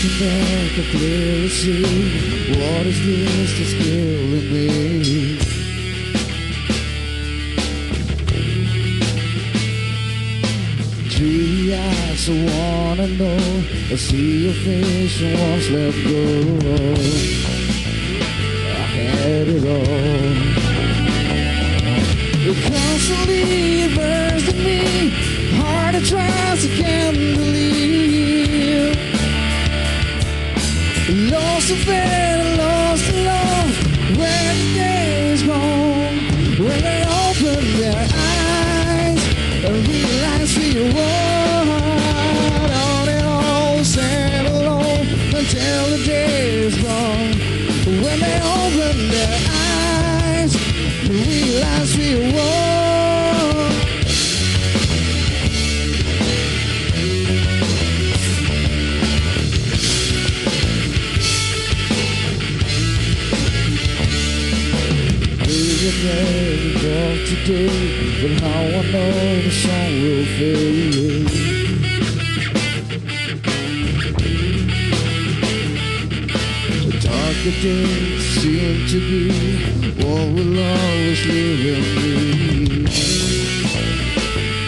can clearly see what is this that's killing me. Gee, I so wanna know. I see your face and once let go. I had it all. It constantly burns to me. Heart it tries to can't believe. Lost and faith, lost and love. When the days gone, when they open their eyes and realize we were today, but how I know the song will fade. The darker days seem to be what will always live in me.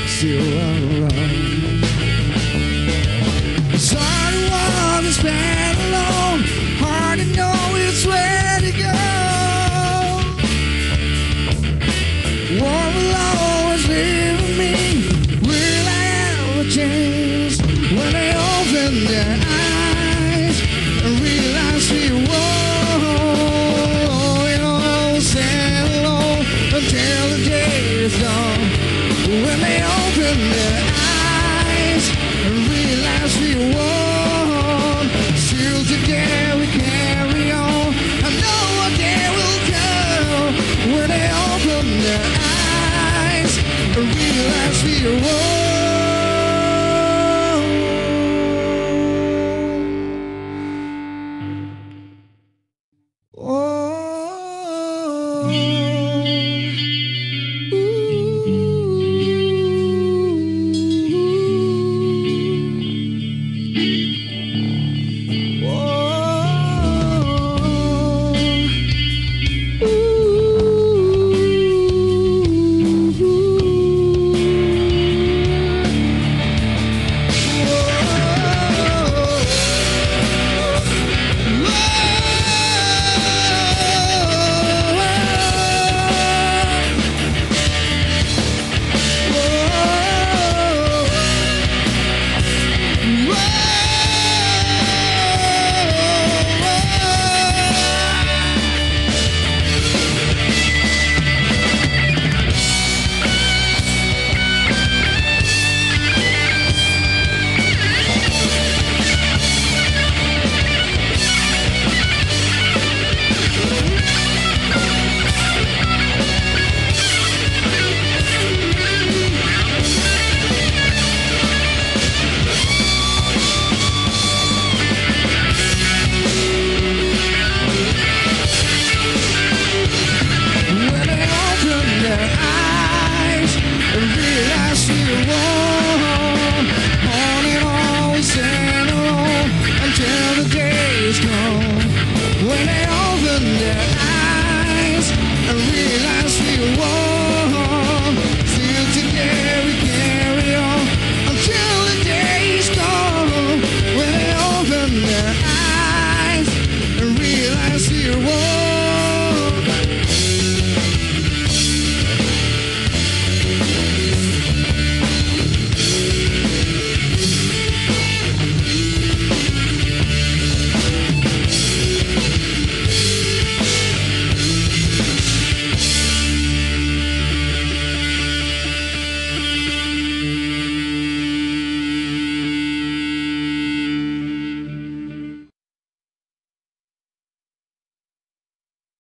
Still I'm around. Realize we